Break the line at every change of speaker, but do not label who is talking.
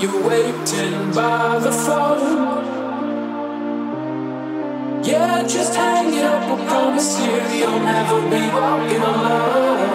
You're waiting by the phone. Yeah, just hang it up. I promise you, you'll never be walking alone.